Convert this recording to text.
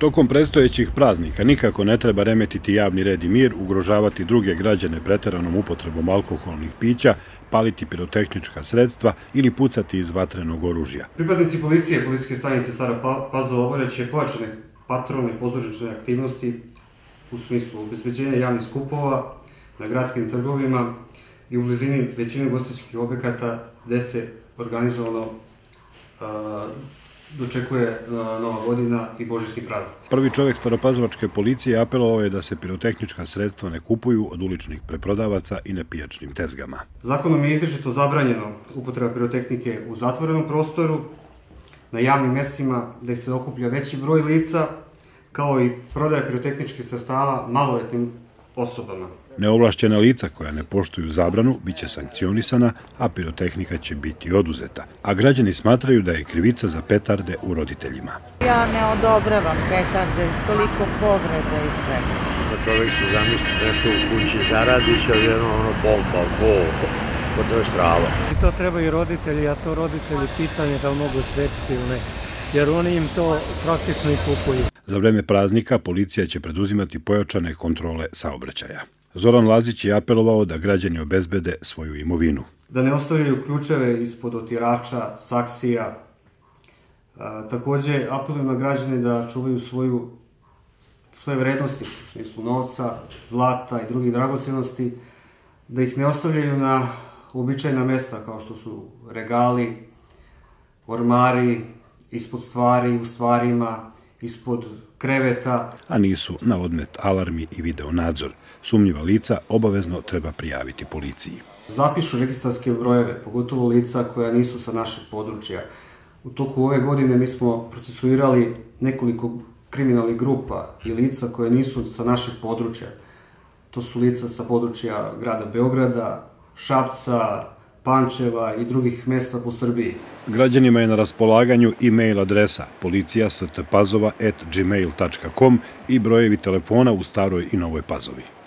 Tokom predstojećih praznika nikako ne treba remetiti javni red i mir, ugrožavati druge građane preteranom upotrebom alkoholnih pića, paliti pirotehnička sredstva ili pucati iz vatrenog oružja. Pripadnici policije policijske stanice Stara pa- Pazova obavljaće pojačane patrolne pozorične aktivnosti u smislu obezbeđenja javnih skupova na gradskim trgovima i u blizini većine gostinskih objekata gde se organizovano dočekuje Nova godina i božićni praznici. Prvi čovek staropazovačke policije apelovao je da se pirotehnička sredstva ne kupuju od uličnih preprodavaca i na pijačnim tezgama. Zakonom je izrečito zabranjeno upotreba pirotehnike u zatvorenom prostoru, na javnim mestima gde se okuplja veći broj lica, kao i prodaja pirotehničkih sredstava maloletnim osobama. Neovlašćena lica koja ne poštuju zabranu biće sankcionisana, a pirotehnika će biti oduzeta. A građani smatraju da je krivica za petarde u roditeljima. Ja ne odobravam petarde, toliko povrede i sve. Da čovek se zamisli nešto u kući, zaradi se jedno ono bomba, vo, pa to je strava. I to treba i roditelji, a to roditelji pitanje da li mogu sprečiti ili ne, jer oni im to praktično i kupuju. Za vreme praznika policija će preduzimati pojačane kontrole saobraćaja. Zoran Lazić je apelovao da građani obezbede svoju imovinu. Da ne ostavljaju ključeve ispod otirača, saksija. A, takođe, apelujem na građane da čuvaju svoju, svoje vrednosti, u smislu novca, zlata i drugih dragocenosti, da ih ne ostavljaju na uobičajena mesta kao što su regali, ormari, ispod stvari, u stvarima, ispod kreveta. A nisu na odmet alarmi i video nadzor. Sumnjiva lica obavezno treba prijaviti policiji. Zapišu registarske brojeve, pogotovo lica koja nisu sa našeg područja. U toku ove godine mi smo procesuirali nekoliko kriminalnih grupa i lica koje nisu sa našeg područja. To su lica sa područja grada Beograda, Šapca, Pančeva i drugih mesta po Srbiji. Građanima je na raspolaganju e-mail adresa policija.stpazova.gmail.com i brojevi telefona u Staroj i Novoj Pazovi.